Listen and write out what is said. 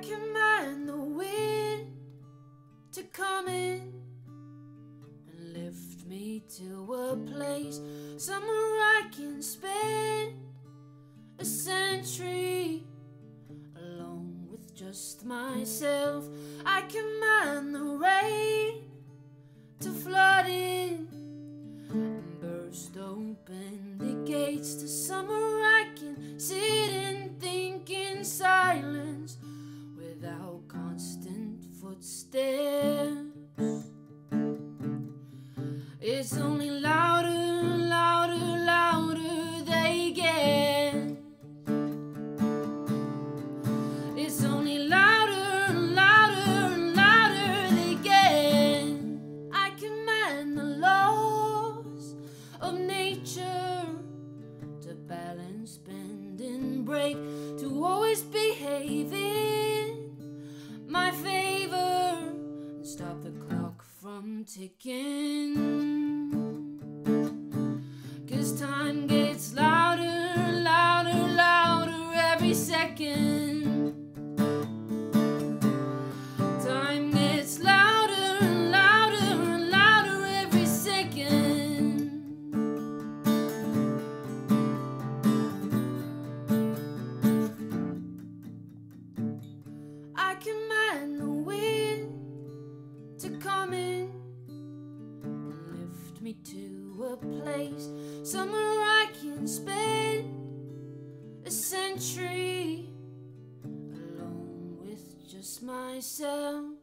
command the wind to come in and lift me to a place somewhere I can spend a century alone with just myself. I command the rain to flood in and burst open the gates to somewhere I can sit It's only louder, louder, louder they get. It's only louder, louder, louder they get. I command the laws of nature to balance, bend, and break, to always behave clock from ticking. Cause time gets louder, louder, louder every second. Time gets louder, louder, louder every second. I command the wind to come me to a place somewhere I can spend a century alone with just myself.